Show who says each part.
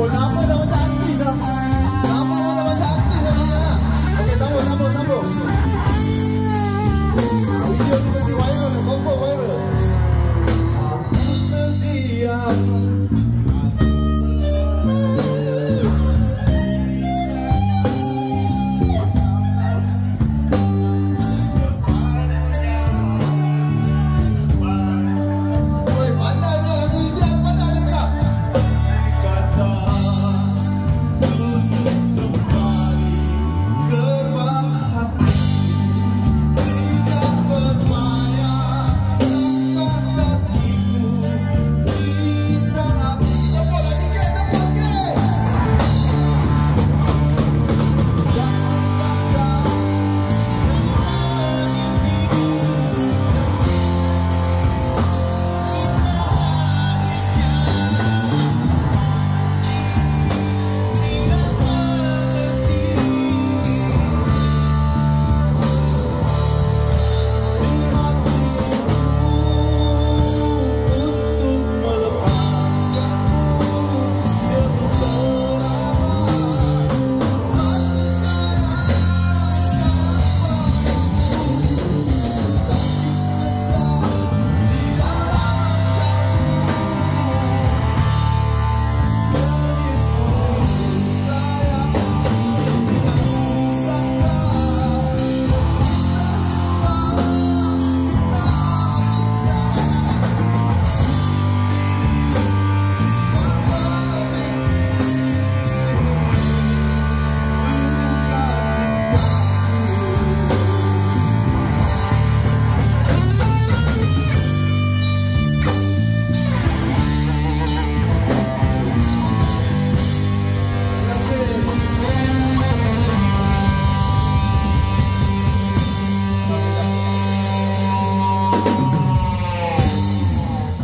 Speaker 1: 我拿不能